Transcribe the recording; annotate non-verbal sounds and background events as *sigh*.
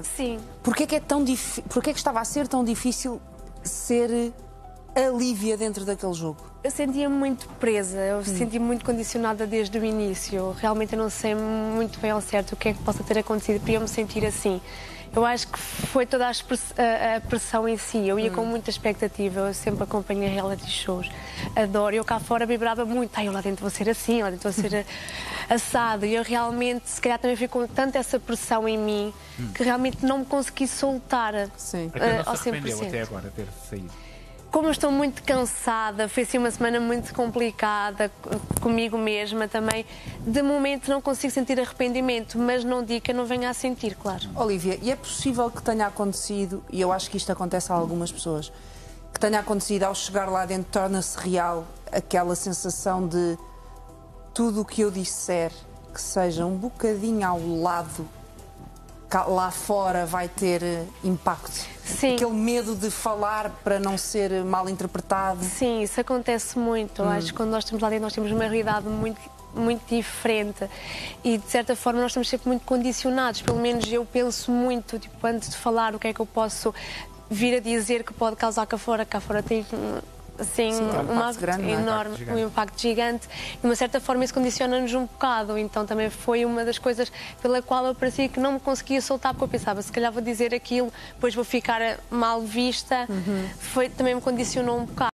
Sim. Porquê que, é tão dif... Porquê que estava a ser tão difícil ser a Lívia dentro daquele jogo? Eu sentia-me muito presa, eu Hum. sentia-me muito condicionada desde o início. Realmente eu não sei muito bem ao certo o que é que possa ter acontecido para eu me sentir assim. Eu acho que foi toda a, pressão em si. Eu ia Hum. com muita expectativa, eu sempre acompanhei reality shows. Adoro. Eu cá fora vibrava muito. Ai, eu lá dentro vou ser assim, lá dentro vou ser *laughs* assado. E eu realmente, se calhar também ficou tanta essa pressão em mim que realmente não me consegui soltar Sim. Até não ao se arrependeu 100%. até agora ter saído. Como eu estou muito cansada, foi assim uma semana muito complicada comigo mesma também. De momento não consigo sentir arrependimento, mas não digo que eu não venha a sentir, claro. Olivia, e é possível que tenha acontecido, e eu acho que isto acontece a algumas pessoas, que tenha acontecido ao chegar lá dentro, torna-se real aquela sensação de tudo o que eu disser que seja um bocadinho ao lado, lá fora vai ter eh, impacto. Sim. Aquele medo de falar para não ser eh, mal interpretado. Sim, isso acontece muito. Eu acho que quando nós estamos lá dentro, nós temos uma realidade muito, muito diferente e, de certa forma, nós estamos sempre muito condicionados. Pelo menos eu penso muito, tipo, antes de falar, o que é que eu posso vir a dizer que pode causar cá fora. Cá fora tem. Assim, Sim, tem um uma impacto grande, é? enorme, Impacto um impacto gigante. De uma certa forma isso condiciona-nos um bocado. Então também foi uma das coisas pela qual eu parecia que não me conseguia soltar porque eu pensava se calhar vou dizer aquilo depois vou ficar mal vista. Foi, também me condicionou um bocado